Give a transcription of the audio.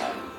awesome.